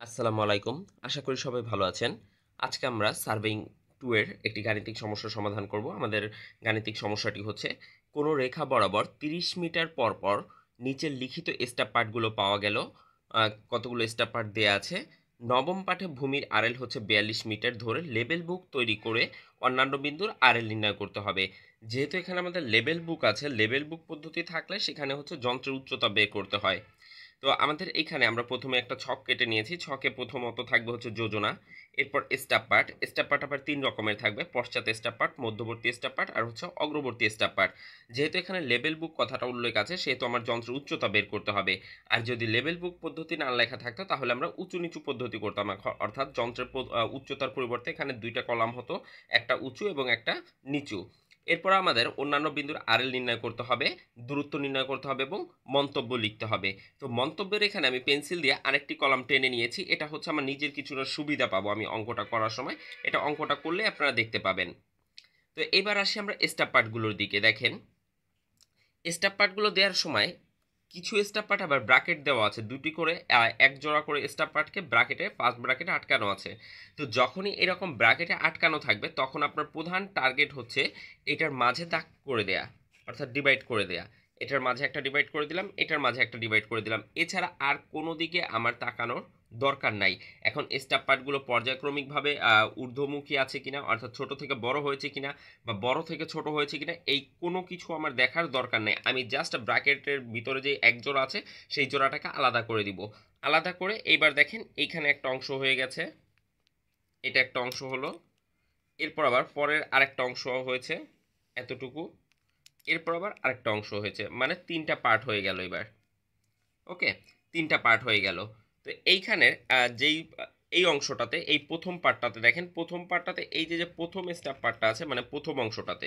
আসসালামু আলাইকুম। আশা করি সবাই ভালো আছেন। আজকে আমরা সার্ভেইং টু এর একটি গাণিতিক সমস্যার সমাধান করব। আমাদের গাণিতিক সমস্যাটি হচ্ছে, কোনো রেখা বরাবর 30 মিটার পর পর নিচের লিখিত স্টাপ পার্টগুলো পাওয়া গেল। কতগুলো স্টাপ পার্ট দেয়া আছে। নবম পাঠে ভূমির আরএল হচ্ছে বিয়াল্লিশ মিটার ধরে লেবেল বুক তৈরি করে অন্যান্য বিন্দুর আরএল নির্ণয় করতে হবে। যেহেতু এখানে আমাদের লেবেল বুক আছে লেবেল বুক পদ্ধতি থাকলে সেখানে হচ্ছে যন্ত্রের উচ্চতা বের করতে হয়। তো আমাদের এইখানে আমরা প্রথমে একটা ছক কেটে নিয়েছি। ছকে প্রথমত থাকবে হচ্ছে যোজনা, এরপর স্টাপ পার্ট স্টাপ পার্ট আবার তিন রকমের থাকবে, পশ্চাৎ স্টাপ পার্ট মধ্যবর্তী স্টাপ পার্ট আর হচ্ছে অগ্রবর্তী স্টাপ পার্ট যেহেতু এখানে লেভেল বুক কথাটা উল্লেখ আছে, সেহেতু আমার যন্ত্রের উচ্চতা বের করতে হবে। আর যদি লেভেল বুক পদ্ধতি না লেখা থাকতো, তাহলে আমরা উঁচু নিচু পদ্ধতি করতাম অর্থাৎ যন্ত্রের উচ্চতার পরিবর্তে এখানে দুইটা কলাম হতো, একটা উঁচু এবং একটা নিচু। এরপর আমাদের অন্যান্য বিন্দুর আর এল নির্ণয় করতে হবে, দূরত্ব নির্ণয় করতে হবে এবং মন্তব্য লিখতে হবে। তো মন্তব্যের এখানে আমি পেন্সিল দিয়ে আরেকটি কলাম টেনে নিয়েছি, এটা হচ্ছে আমার নিজের কিছুটা সুবিধা পাবো আমি অঙ্কটা করার সময়। এটা অঙ্কটা করলে আপনারা দেখতে পাবেন। তো এবার আসি আমরা স্টাপ পার্টগুলোর দিকে, দেখেন। স্টাপ পার্টগুলো দেওয়ার সময় কিছু স্টাফ পার্ট আবার ব্রাকেট দেওয়া আছে, দুটি করে এক জোড়া করে স্টাফ পার্টকে ব্রাকেটে ফার্স্ট ব্রাকেটে আটকানো আছে। তো যখনই এরকম ব্রাকেটে আটকানো থাকবে, তখন আপনার প্রধান টার্গেট হচ্ছে এটার মাঝে দাগ করে দেয়া, অর্থাৎ ডিভাইড করে দেয়া। এটার মাঝে একটা ডিভাইড করে দিলাম, এটার মাঝে একটা ডিভাইড করে দিলাম। এছাড়া আর কোনো দিকে আমার তাকানোর দরকার নাই। এখন স্টাপ পার্টগুলো পর্যায়ক্রমিকভাবে ঊর্ধ্বমুখী আছে কিনা, অর্থাৎ ছোট থেকে বড় হয়েছে কিনা বা বড় থেকে ছোট হয়েছে কিনা, এই কোনো কিছু আমার দেখার দরকার নেই। আমি জাস্ট ব্র্যাকেটের ভিতরে যে এক জোড়া আছে, সেই জোড়াটাকে আলাদা করে দিব। আলাদা করে এইবার দেখেন এইখানে একটা অংশ হয়ে গেছে। এটা একটা অংশ হলো। এরপর আবার পরের আরেকটা অংশ হয়েছে এতটুকু। এরপর আবার আরেকটা অংশ হয়েছে। মানে তিনটা পার্ট হয়ে গেল এবার। ওকে? তিনটা পার্ট হয়ে গেল। তো এইখানের যেই, এই অংশটাতে, এই প্রথম পার্টটাতে দেখেন, প্রথম পার্টটাতে এই যে যে প্রথম স্টাপ পার্টটা আছে মানে প্রথম অংশটাতে,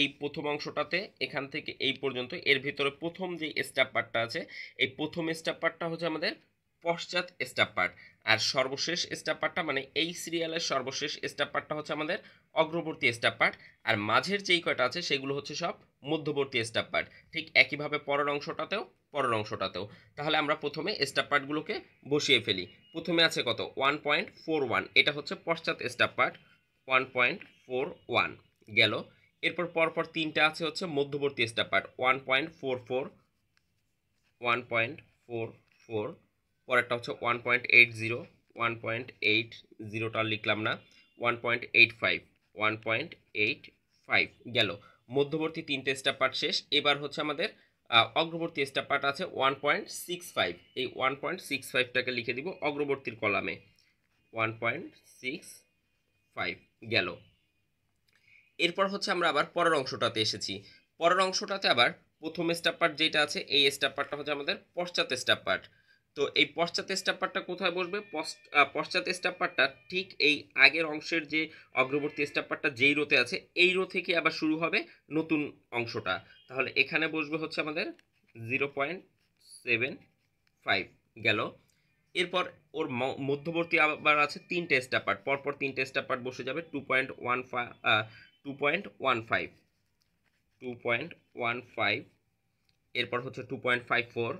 এই প্রথম অংশটাতে এখান থেকে এই পর্যন্ত, এর ভিতরে প্রথম যে স্টাপ পার্টটা আছে, এই প্রথম স্টাপ পার্টটা হচ্ছে আমাদের পশ্চাৎ স্টাপ পার্ট আর সর্বশেষ স্টাপ পার্টটা মানে এই সিরিয়ালের সর্বশেষ স্টাপ পার্টটা হচ্ছে আমাদের অগ্রবর্তী স্টাপ পার্ট আর মাঝের যেই কয়টা আছে, সেগুলো হচ্ছে সব মধ্যবর্তী স্টাপ পার্ট ঠিক একইভাবে পরের অংশটাতেও পরের অংশটাতেও। তাহলে আমরা প্রথমে স্টাপ পার্টগুলোকে বসিয়ে ফেলি। প্রথমে আছে কত? ওয়ান পয়েন্ট ফোর ওয়ান এটা হচ্ছে পশ্চাৎ stop part one point four one গেল। এরপর পরপর তিনটা আছে হচ্ছে মধ্যবর্তী stop part one point four four one point four four পরেরটা হচ্ছে one point eight zero one point eight জিরোটা লিখলাম না। One point eight five one point eight five গেল। মধ্যবর্তী তিনটে স্টাপ পার্ট শেষ। এবার হচ্ছে আমাদের অগ্রবর্তী স্টাপ পার্ট আছে ওয়ান পয়েন্ট সিক্স ফাইভ এই ওয়ান পয়েন্ট সিক্স ফাইভটাকে লিখে দিব অগ্রবর্তীর কলামে। ওয়ান পয়েন্ট সিক্স ফাইভ গেল। এরপর হচ্ছে আমরা আবার পরের অংশটাতে এসেছি। পরের অংশটাতে আবার প্রথম স্টাপ পার্ট যেটা আছে, এই স্টাপ পার্টটা হচ্ছে আমাদের পশ্চাৎ স্টাপ পার্ট তো এই পশ্চাৎ স্টাপ পার্টটা কোথায় বসবে? পশ্চাৎ স্টাপ পার্টটা ঠিক এই আগের অংশের যে অগ্রবর্তী স্টাপ পার্টটা যেই রোতে আছে, এই রো থেকে আবার শুরু হবে নতুন অংশটা। তাহলে এখানে বসবে হচ্ছে আমাদের জিরো পয়েন্ট সেভেন ফাইভ গেল। এরপর ওর মধ্যবর্তী আবার আছে তিনটে স্টাপ পার্ট পরপর তিনটে স্টাপ পার্ট বসে যাবে two point one two point one five, two point one five, এরপর হচ্ছে two point five four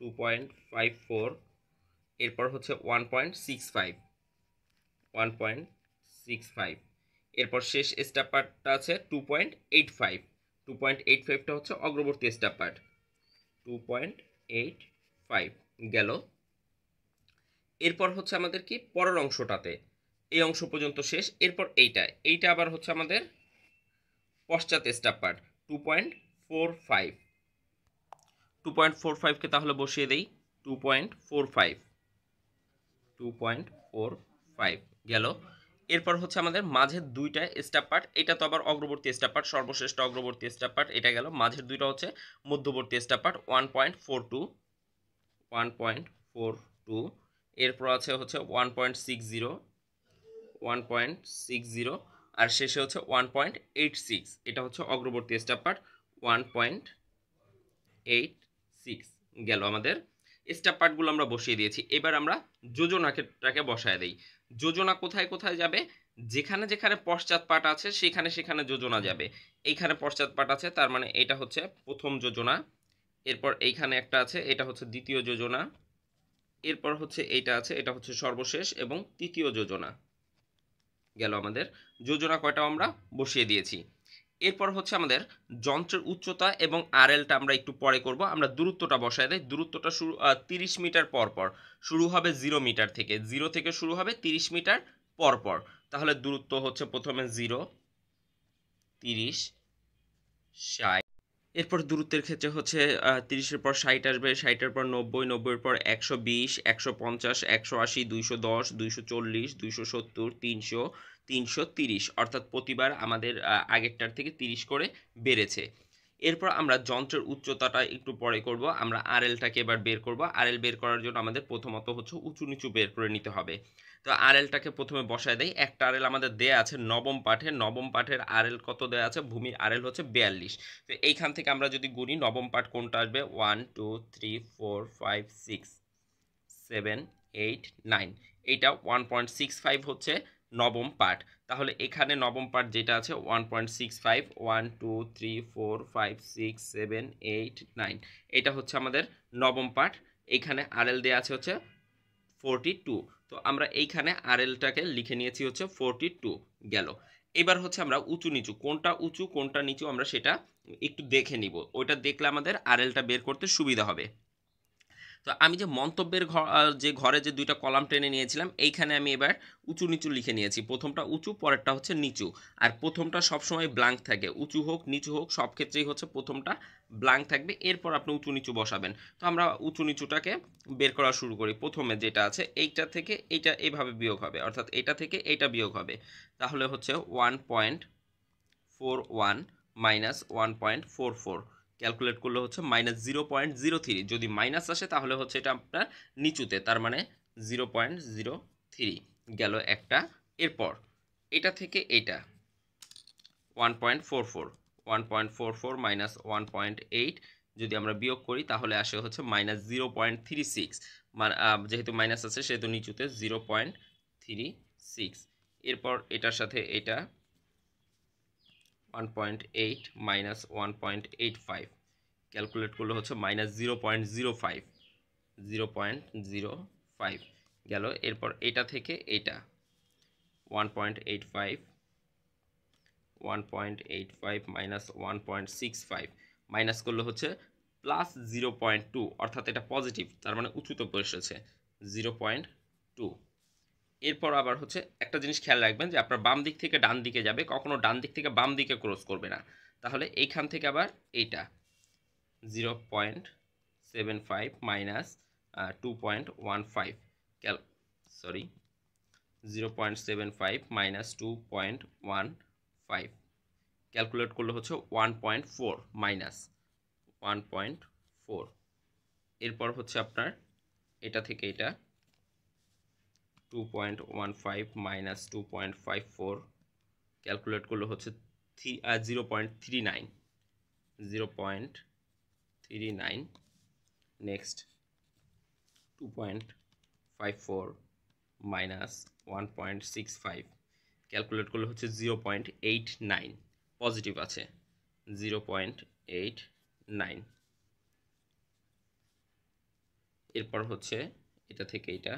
two point five four এরপর হচ্ছে one point six five one point six five এরপর শেষ স্টাপ পার্টটা আছে two point eight five two point eight ফাইভটা হচ্ছে অগ্রবর্তী stop part two point eight five গেল। এরপর হচ্ছে আমাদের কি পরের অংশটাতে, এই অংশ পর্যন্ত শেষ, এরপর এইটা এইটা আবার হচ্ছে আমাদের পশ্চাৎ stop part two point four five two point four ফাইভকে তাহলে বসিয়ে দেই two point four five two point four five গেল। এরপর হচ্ছে আমাদের মাঝের দুইটা স্টাপ পার্ট এটা তো আবার অগ্রবর্তী স্টাপ পার্ট সর্বশ্রেষ্ঠ অগ্রবর্তী স্টাপ পার্ট এটা গেল। মাঝের দুইটা হচ্ছে মধ্যবর্তী stop part one point four two one point four two এরপর আছে হচ্ছে one point six zero one point six zero আর শেষে হচ্ছে ওয়ান পয়েন্ট এইট সিক্স এটা হচ্ছে অগ্রবর্তী stop part one point eight six গেল আমাদের। স্টাপ পার্টগুলো আমরা বসিয়ে দিয়েছি। এবার আমরা যোজনাটাকে বসায় দিই। যোজনা কোথায় কোথায় যাবে? যেখানে যেখানে পশ্চাৎ পাট আছে, সেখানে সেখানে যোজনা যাবে। এইখানে পশ্চাৎ পাট আছে, তার মানে এটা হচ্ছে প্রথম যোজনা। এরপর এইখানে একটা আছে, এটা হচ্ছে দ্বিতীয় যোজনা। এরপর হচ্ছে এইটা আছে, এটা হচ্ছে সর্বশেষ এবং তৃতীয় যোজনা। গেল আমাদের। যোজনা কয়টা আমরা বসিয়ে দিয়েছি? এরপর হচ্ছে আমাদের যন্ত্রের উচ্চতা এবং আর এলটা আমরা একটু পরে করব। আমরা দূরত্বটা বসায় দেয় দূরত্বটা শুরু তিরিশ মিটার পর পর। শুরু হবে জিরো মিটার থেকে। জিরো থেকে শুরু হবে তিরিশ মিটার পর পর। তাহলে দূরত্ব হচ্ছে প্রথমে জিরো, তিরিশ, ষাট। এরপর দূরত্বের ক্ষেত্রে হচ্ছে তিরিশের পর ষাট আসবে, ষাটের পর নব্বই, নব্বইয়ের পর একশো বিশ, একশো পঞ্চাশ, একশো আশি, দুইশো দশ, দুইশো চল্লিশ, দুইশো সত্তর, তিনশো তিনশো তিরিশ। অর্থাৎ প্রতিবার আমাদের আগেরটার থেকে তিরিশ করে বেড়েছে। এরপর আমরা যন্ত্রের উচ্চতাটা একটু পরে করব। আমরা আরএলটাকে এবার বের করব। আরএল বের করার জন্য আমাদের প্রথমত হচ্ছে উঁচু নিচু বের করে নিতে হবে। তো আরএলটাকে প্রথমে বসায় দেয় একটা আরএল আমাদের দেয়া আছে নবম পাঠে নবম পাঠের আরএল কত দেয়া আছে? ভূমির আরএল হচ্ছে বিয়াল্লিশ। তো এইখান থেকে আমরা যদি গুনি, নবম পাঠ কোনটা আসবে? One, two, three, four, five, six, seven, eight, nine. এইটা ওয়ান পয়েন্ট সিক্স ফাইভ হচ্ছে নবম পাঠ। তাহলে এখানে নবম পাঠ যেটা আছে, one point six five, one, two, three, four, five, six, seven, eight, nine. এটা হচ্ছে আমাদের নবম পাঠ। এইখানে আরএল দেওয়া আছে হচ্ছে ফোরটি টু। তো আমরা এইখানে আর এলটাকে লিখে নিয়েছি হচ্ছে ফোরটি টু গেল। এবার হচ্ছে আমরা উঁচু নিচু, কোনটা উঁচু, কোনটা নিচু আমরা সেটা একটু দেখে নিব। ওইটা দেখলে আমাদের আর এলটা বের করতে সুবিধা হবে। তো আমি যে মন্তব্যের ঘর যে ঘরে যে দুইটা কলাম টেনে নিয়েছিলাম, এইখানে আমি এবার উঁচু নিচু লিখে নিয়েছি। প্রথমটা উঁচু, পরেরটা হচ্ছে নিচু। আর প্রথমটা সবসময় ব্লাঙ্ক থাকে। উঁচু হোক, নিচু হোক, সব ক্ষেত্রেই হচ্ছে প্রথমটা ব্লাঙ্ক থাকবে। এরপর আপনি উঁচু নিচু বসাবেন। তো আমরা উঁচু নিচুটাকে বের করা শুরু করি। প্রথমে যেটা আছে, এইটা থেকে এইটা এইভাবে বিয়োগ হবে। অর্থাৎ এটা থেকে এইটা বিয়োগ হবে। তাহলে হচ্ছে one point four one minus one point four four calculate করলে হচ্ছে minus zero point zero three যদি মাইনাস আসে তাহলে হচ্ছে এটা আপনার নিচুতে, তার মানে জিরো পয়েন্ট জিরো থ্রি গেল একটা এরপর। এটা থেকে এটা one point four four one point four four minus one point eight যদি আমরা বিয়োগ করি তাহলে আসে হচ্ছে minus zero point three six যেহেতু মাইনাস আছে সেহেতু নিচুতে জিরো পয়েন্ট থ্রি সিক্স এরপর এটার সাথে এটা one point eight minus one point eight five calculate করলে হচ্ছে minus zero point zero five zero point zero five গেল। এরপর এটা থেকে এটা one point eight five one point eight five minus one point six five minus করলে হচ্ছে plus zero point two অর্থাৎ এটা পজিটিভ তার মানে উঁচুতে বসেছে জিরো পয়েন্ট টু এরপর আবার হচ্ছে একটা জিনিস খেয়াল রাখবেন যে আপনার বাম দিক থেকে ডান দিকে যাবে, কখনো ডান দিক থেকে বাম দিকে ক্রস করবে না। তাহলে এইখান থেকে আবার এইটা zero point seven five minus two point one five cal sorry zero point seven five minus two point one five calculate করলে হচ্ছে one point four minus one point four এরপর হচ্ছে আপনার, এটা থেকে এটা two point one five minus two point five four calculate করলে হচ্ছে three zero point three nine zero point three nine next two point five four minus one point six five calculate করলে হচ্ছে zero point eight nine positive আছে zero point eight nine এরপর হচ্ছে এটা থেকে এটা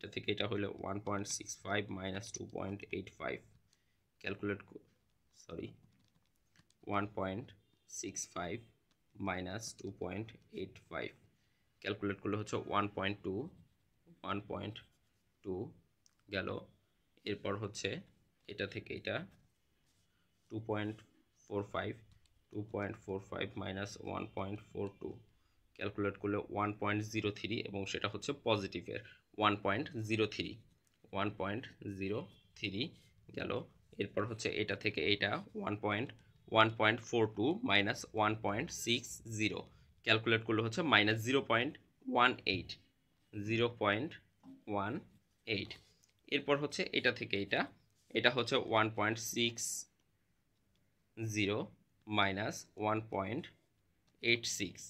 এটা থেকে এটা হলো one point six five minus two point eight five calculate sorry one point six five minus two point eight five calculate করলে হচ্ছে one point two one point two গেল। এরপর হচ্ছে এটা থেকে এটা two point four five two point four five minus one point four two calculate করলে one point zero three এবং সেটা হচ্ছে পজিটিভের one point zero three one point zero three গেল। এরপর হচ্ছে এটা থেকে এইটা one point one point four two minus one point six zero calculate করলে হচ্ছে minus zero point one eight zero point one eight এরপর হচ্ছে এটা থেকে এটা এটা হচ্ছে one point six zero minus one point eight six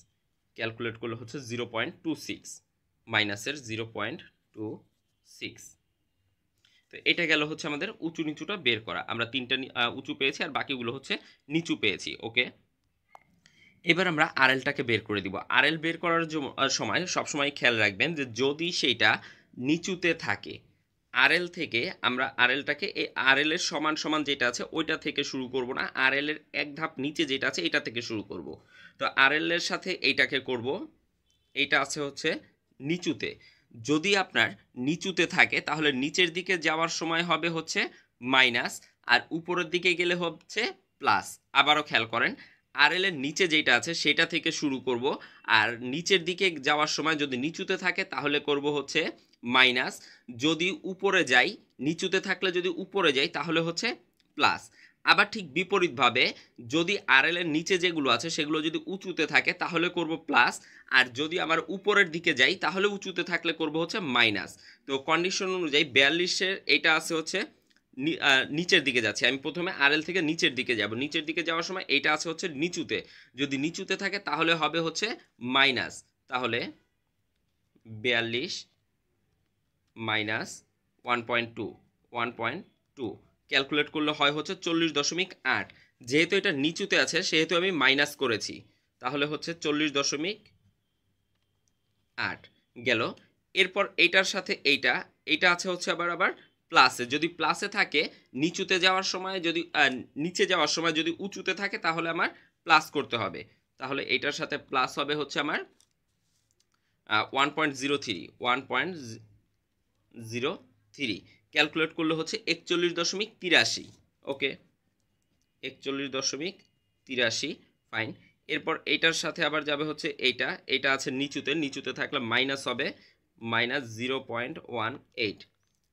calculate করলে হচ্ছে জিরো পয়েন্ট টু সিক্স মাইনাসের জিরো পয়েন্ট টু সিক্স। তো এটা গেল হচ্ছে আমাদের উঁচু নিচুটা বের করা। আমরা তিনটা উঁচু পেয়েছি আর বাকিগুলো হচ্ছে নিচু পেয়েছি, ওকে? এবার আমরা আরএলটাকে বের করে দিব। আরএল বের করার সময় সবসময় খেয়াল রাখবেন যে যদি সেইটা নিচুতে থাকে, আরএল থেকে আমরা আরএলটাকে এই আরএল এর সমান সমান যেটা আছে ওইটা থেকে শুরু করব না, আরএল এর এক ধাপ নিচে যেটা আছে এটা থেকে শুরু করব। তো আরএল এর সাথে এইটাকে করব। এইটা আছে হচ্ছে নিচুতে। যদি আপনার নিচুতে থাকে, তাহলে নিচের দিকে যাওয়ার সময় হবে হচ্ছে মাইনাস, আর উপরের দিকে গেলে হচ্ছে প্লাস। আবারও খেয়াল করেন, আরএল এর নিচে যেটা আছে, সেটা থেকে শুরু করব, আর নিচের দিকে যাওয়ার সময় যদি নিচুতে থাকে, তাহলে করব হচ্ছে মাইনাস। যদি উপরে যাই, নিচুতে থাকলে যদি উপরে যাই, তাহলে হচ্ছে প্লাস। আবার ঠিক বিপরীতভাবে যদি আরএল এর নিচে যেগুলো আছে সেগুলো যদি উঁচুতে থাকে তাহলে করব প্লাস আর যদি আমার উপরের দিকে যাই তাহলে উঁচুতে থাকলে করব হচ্ছে মাইনাস তো কন্ডিশন অনুযায়ী বিয়াল্লিশের এটা আছে হচ্ছে নিচের দিকে যাচ্ছে। আমি প্রথমে আরএল থেকে নিচের দিকে যাব। নিচের দিকে যাওয়ার সময় এইটা আছে হচ্ছে নিচুতে। যদি নিচুতে থাকে তাহলে হবে হচ্ছে মাইনাস তাহলে বিয়াল্লিশ minus one point two one point two calculate করলে হয় হচ্ছে চল্লিশ দশমিক আট। যেহেতু এটা নিচুতে আছে, সেহেতু আমি মাইনাস করেছি। তাহলে হচ্ছে চল্লিশ দশমিক আট গেল। এরপর এইটার সাথে এইটা এইটা আছে হচ্ছে আবার আবার প্লাসে যদি প্লাসে থাকে, নিচুতে যাওয়ার সময় যদি নিচে যাওয়ার সময় যদি উঁচুতে থাকে, তাহলে আমার প্লাস করতে হবে। তাহলে এইটার সাথে প্লাস হবে হচ্ছে আমার one point zero three one point zero three calculate করলে হচ্ছে একচল্লিশ দশমিক তিরাশি। ওকে? একচল্লিশ দশমিক তিরাশি, ফাইন। এরপর এইটার সাথে আবার যাবে হচ্ছে এইটা। এইটা আছে নিচুতে। নিচুতে থাকলে মাইনাস হবে minus zero point one eight.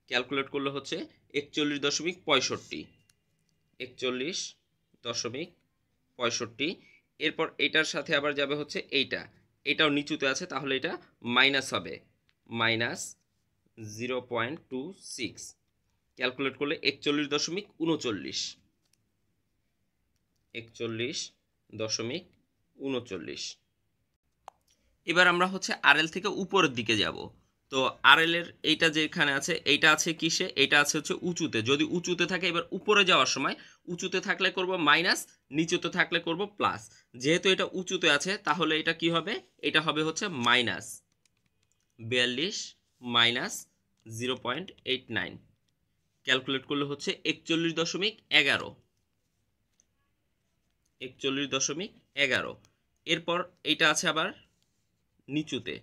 Calculate করলে হচ্ছে একচল্লিশ দশমিক পঁয়ষট্টি। একচল্লিশ দশমিক পঁয়ষট্টি। এরপর এইটার সাথে আবার যাবে হচ্ছে এইটা। এটাও নিচুতে আছে, তাহলে এটা মাইনাস হবে। Minus zero point two six calculate করলে একচল্লিশ দশমিক উনচল্লিশ। একচল্লিশ দশমিক উনচল্লিশ। এবার আমরা হচ্ছে আরএল থেকে উপরের দিকে যাব। তো আরএল এর এইটা যেখানে আছে, এইটা আছে কিসে? এইটা আছে হচ্ছে উঁচুতে। যদি উঁচুতে থাকে, এবার উপরে যাওয়ার সময় উঁচুতে থাকলে করব মাইনাস নিচুতে থাকলে করব প্লাস যেহেতু এটা উঁচুতে আছে, তাহলে এটা কি হবে? এটা হবে হচ্ছে মাইনাস বিয়াল্লিশ minus zero point eight nine. Calculate করলে হচ্ছে একচল্লিশ দশমিক এগারো। একচল্লিশ দশমিক এগারো। এরপর এইটা আছে আবার নিচুতে।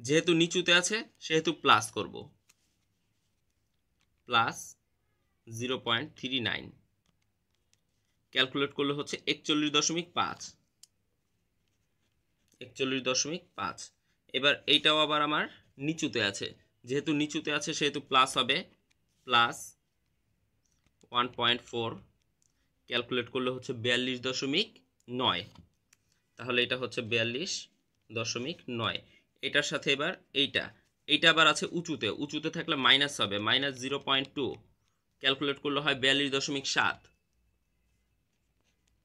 যেহেতু নিচুতে আছে, সেহেতু প্লাস করব। Plus zero point three nine. Calculate করলে হচ্ছে একচল্লিশ দশমিক পাঁচ। একচল্লিশ দশমিক পাঁচ। এবার এইটাও আবার আমার নিচুতে আছে। যেহেতু নিচুতে আছে, সেহেতু প্লাস হবে। Plus one point four calculate করলে হচ্ছে বিয়াল্লিশ দশমিক নয়। তাহলে এটা হচ্ছে বিয়াল্লিশ দশমিক নয়। এটার সাথে এবার এইটা। এইটা আবার আছে উঁচুতে। উঁচুতে থাকলে মাইনাস হবে minus zero point two calculate করলে হয় বিয়াল্লিশ দশমিক সাত।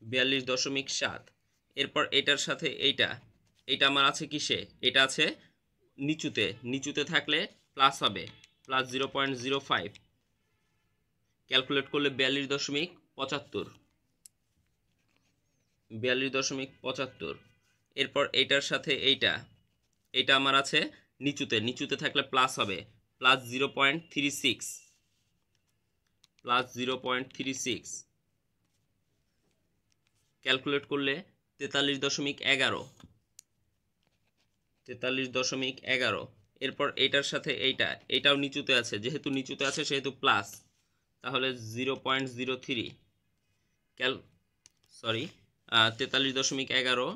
বিয়াল্লিশ দশমিক সাত। এরপর এটার সাথে এইটা। এইটা আমার আছে কিসে? এটা আছে নিচুতে নিচুতে থাকলে প্লাস হবে plus zero point zero five calculate করলে বিয়াল্লিশ দশমিক পঁচাত্তর। বিয়াল্লিশ দশমিক পঁচাত্তর। এরপর এইটার সাথে এইটা এটা আমার আছে নিচুতে নিচুতে থাকলে প্লাস হবে plus zero point three six plus zero point three six calculate করলে তেতাল্লিশ দশমিক এগারো। তেতাল্লিশ দশমিক এগারো। এরপর এইটার সাথে এইটা, এইটাও নিচুতে আছে। যেহেতু নিচুতে আছে, সেহেতু প্লাস তাহলে zero point zero three cal sorry তেতাল্লিশ দশমিক এগারো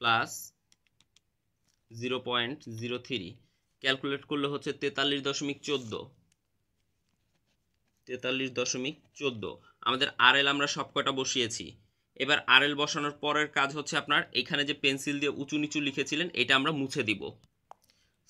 plus zero point zero three calculate করলে হচ্ছে তেতাল্লিশ দশমিক চোদ্দ। তেতাল্লিশ দশমিক চোদ্দ। আমাদের আর এল আমরা সব কটা বসিয়েছি। এবার আরএল বসানোর পরের কাজ হচ্ছে আপনার এখানে যে পেন্সিল দিয়ে উঁচু নিচু লিখেছিলেন, এটা আমরা মুছে দিব।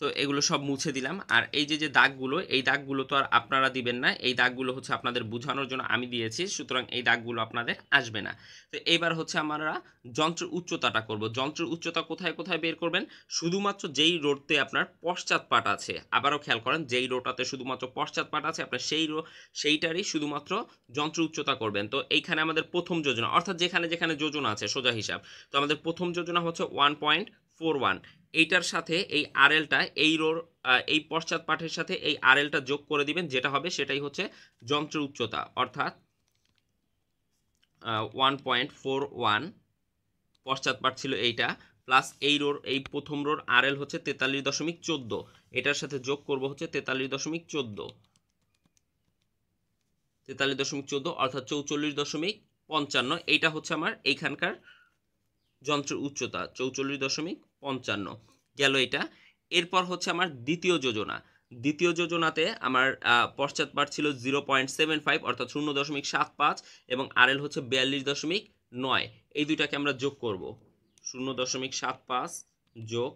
তো এগুলো সব মুছে দিলাম। আর এই যে যে দাগগুলো, এই দাগগুলো তো আর আপনারা দিবেন না। এই দাগগুলো হচ্ছে আপনাদের বোঝানোর জন্য আমি দিয়েছি, সুতরাং এই দাগগুলো আপনাদের আসবে না। তো এইবার হচ্ছে আমরা যন্ত্রের উচ্চতাটা করব। যন্ত্রের উচ্চতা কোথায় কোথায় বের করবেন? শুধুমাত্র যেই রোডতে আপনার পশ্চাৎপাট আছে, আবারও খেয়াল করেন, যেই রোডটাতে শুধুমাত্র পশ্চাৎপাট আছে, আপনার সেই রো, সেইটারই শুধুমাত্র যন্ত্র উচ্চতা করবেন। তো এইখানে আমাদের প্রথম যোজনা, অর্থাৎ যেখানে যেখানে যোজনা আছে, সোজা হিসাব। তো আমাদের প্রথম যোজনা হচ্ছে ওয়ান পয়েন্ট ফোর ওয়ান। এইটার সাথে এই আরএলটা, এই রোর এই পশ্চাৎ পাঠের সাথে এই আরএলটা যোগ করে দিবেন, যেটা হবে সেটাই হচ্ছে যন্ত্রের উচ্চতা। অর্থাৎ ওয়ান পয়েন্ট ফোর ওয়ান পশ্চাৎ পাঠ ছিল এইটা প্লাস এই রোর, এই প্রথম রোর আরএল হচ্ছে তেতাল্লিশ দশমিক চোদ্দ। এটার সাথে যোগ করব হচ্ছে তেতাল্লিশ দশমিক চোদ্দ। তেতাল্লিশ দশমিক চোদ্দ, অর্থাৎ চৌচল্লিশ দশমিক পঞ্চান্ন। এইটা হচ্ছে আমার এইখানকার যন্ত্রের উচ্চতা, চৌচল্লিশ দশমিক পঞ্চান্ন, গেল এটা। এরপর হচ্ছে আমার দ্বিতীয় যোজনা। দ্বিতীয় যোজনাতে আমার পশ্চাৎপাট ছিল জিরো পয়েন্ট সেভেন ফাইভ, অর্থাৎ শূন্য দশমিক সাত পাঁচ এবং আরএল হচ্ছে বিয়াল্লিশ দশমিক নয়। এই দুইটাকে আমরা যোগ করব। শূন্য দশমিক সাত পাঁচ যোগ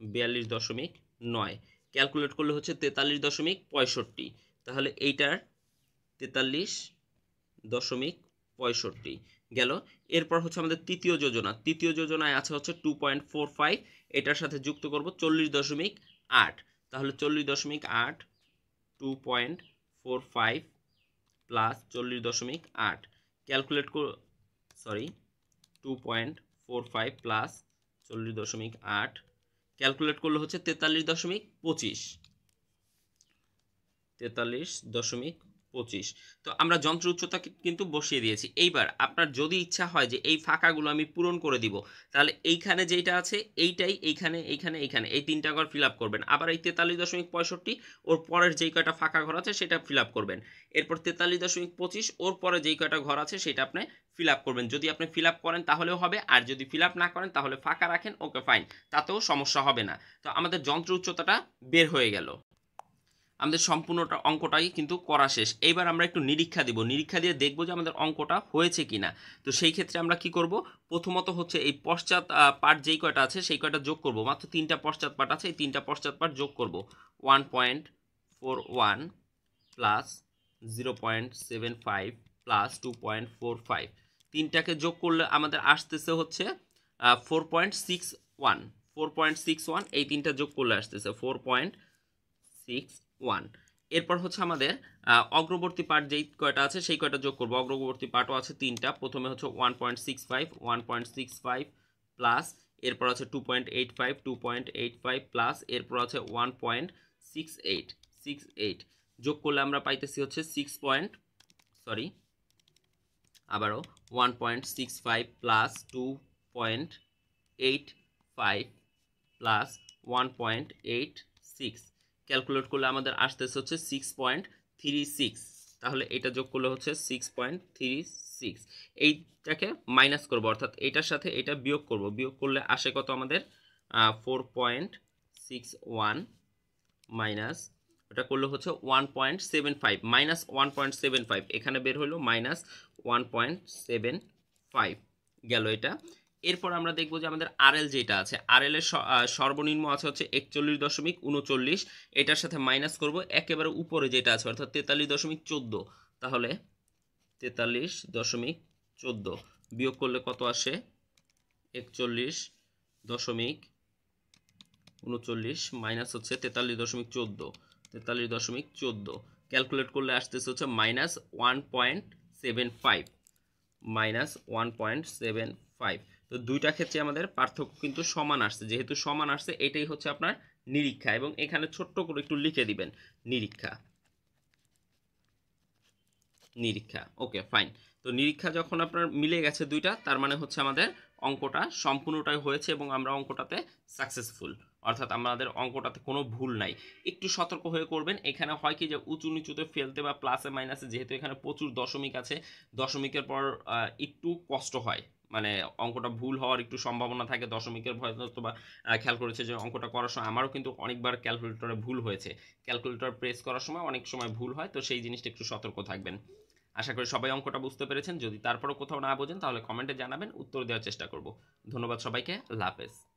বিয়াল্লিশ দশমিক নয়। ক্যালকুলেট করলে হচ্ছে তেতাল্লিশ দশমিক পঁয়ষট্টি। তাহলে এইটার তেতাল্লিশ দশমিক পঁয়ষট্টি গেল। এরপর হচ্ছে আমাদের তৃতীয় যোজনা। তৃতীয় যোজনায় আছে হচ্ছে টু পয়েন্ট ফোর ফাইভ এটার সাথে যুক্ত করব চল্লিশ দশমিক আট। তাহলে চল্লিশ দশমিক আট two point four five plus চল্লিশ দশমিক আট। ক্যালকুলেট কর sorry two point four five plus চল্লিশ দশমিক আট। ক্যালকুলেট করলে হচ্ছে তেতাল্লিশ দশমিক পঁচিশ। তেতাল্লিশ দশমিক পঁচিশ। তো আমরা যন্ত্র উচ্চতা কিন্তু বসিয়ে দিয়েছি। এইবার আপনার যদি ইচ্ছা হয় যে এই ফাঁকাগুলো আমি পূরণ করে দিব, তাহলে এইখানে যেইটা আছে, এইটাই এইখানে এইখানে এইখানে, এই তিনটা ঘর ফিল করবেন। আবার এই তেতাল্লিশ দশমিক পঁয়ষট্টি, ওর পরের যেই কয়টা ফাঁকা ঘর আছে সেটা ফিল করবেন। এরপর তেতাল্লিশ দশমিক পঁচিশ, ওর পরে যেই কয়টা ঘর আছে সেটা আপনি ফিল করবেন। যদি আপনি ফিল করেন তাহলেও হবে, আর যদি ফিল না করেন তাহলে ফাঁকা রাখেন ওকে ফাইন তাতেও সমস্যা হবে না। তো আমাদের যন্ত্র উচ্চতাটা বের হয়ে গেল। আমাদের সম্পূর্ণটা অঙ্কটাই কিন্তু করা শেষ। এইবার আমরা একটু নিরীক্ষা দিব। নিরীক্ষা দিয়ে দেখব যে আমাদের অঙ্কটা হয়েছে কি না তো সেই ক্ষেত্রে আমরা কি করব? প্রথমত হচ্ছে এই পশ্চাৎ পার্ট যেই কয়টা আছে, সেই কয়টা যোগ করব। মাত্র তিনটা পশ্চাৎ পার্ট আছে, এই তিনটা পশ্চাৎ পার্ট যোগ করব। One point four one plus zero point seven five plus two point four five তিনটাকে যোগ করলে আমাদের আসতেছে হচ্ছে four point six one four point six one এই তিনটা যোগ করলে আসতেছে ফোর পয়েন্ট সিক্স ওয়ান এরপর হচ্ছে আমাদের অগ্রবর্তী পার্ট যেই কয়টা আছে সেই কয়টা যোগ করব। অগ্রবর্তী পার্টও আছে তিনটা। প্রথমে হচ্ছে one point six five one point six five plus এরপর আছে two point eight five two point eight five plus এরপর আছে one point six eight six eight যোগ করলে আমরা পাইতেছি হচ্ছে সিক্স পয়েন্ট সরি আবারও one point six five plus two point eight five plus one point eight six calculate করলে আমাদের আসতেছে হচ্ছে সিক্স পয়েন্ট থ্রি সিক্স তাহলে এটা যোগ করলে হচ্ছে সিক্স পয়েন্ট থ্রি সিক্স এইটাকে মাইনাস করব, অর্থাৎ এটার সাথে এটা বিয়োগ করব। বিয়োগ করলে আসে কত আমাদের? Four point six one minus ওটা করলে হচ্ছে one point seven five minus one point seven five এখানে বের হলো minus one point seven five গেল এটা। এরপর আমরা দেখব যে আমাদের আরএল যেটা আছে আর আরএল এর সর্বনিম্ন আছে হচ্ছে একচল্লিশ দশমিক উনচল্লিশ, এটার সাথে মাইনাস করব, একেবারে উপরে যেটা আছে, অর্থাৎ তেতাল্লিশ দশমিক চোদ্দ। তাহলে তেতাল্লিশ দশমিক চোদ্দ বিয়োগ করলে কত আসে? একচল্লিশ দশমিক উনচল্লিশ মাইনাস হচ্ছে তেতাল্লিশ দশমিক চোদ্দ। তেতাল্লিশ দশমিক চোদ্দ। ক্যালকুলেট করলে আসতেছে হচ্ছে minus one point seven five minus one point seven five তো দুইটা ক্ষেত্রে আমাদের পার্থক্য কিন্তু সমান আসছে। যেহেতু সমান আসছে, এটাই হচ্ছে আপনার নিরীক্ষা এবং এখানে ছোট্ট করে একটু লিখে দিবেন, নিরীক্ষা। নিরীক্ষা, ওকে, ফাইন। তো নিরীক্ষা যখন আপনার মিলে গেছে দুইটা, তার মানে হচ্ছে আমাদের অঙ্কটা সম্পূর্ণটাই হয়েছে এবং আমরা অঙ্কটাতে সাকসেসফুল অর্থাৎ আমাদের অঙ্কটাতে কোনো ভুল নাই। একটু সতর্ক হয়ে করবেন, এখানে হয় কি যে উঁচু নিচুতে ফেলতে বা প্লাসে মাইনাসে যেহেতু এখানে প্রচুর দশমিক আছে, দশমিকের পর একটু কষ্ট হয়। মানে অঙ্কটা ভুল হওয়ার একটু সম্ভাবনা থাকে, দশমিকের ভয় বা খেয়াল করেছে যে অঙ্কটা করার সময় আমারও কিন্তু অনেকবার ক্যালকুলেটরে ভুল হয়েছে। ক্যালকুলেটর প্রেস করার সময় অনেক সময় ভুল হয়, তো সেই জিনিসটা একটু সতর্ক থাকবেন। আশা করি সবাই অঙ্কটা বুঝতে পেরেছেন। যদি তারপরও কোথাও না বোঝেন, তাহলে কমেন্টে জানাবেন, উত্তর দেওয়ার চেষ্টা করব। ধন্যবাদ সবাইকে হাফেজ।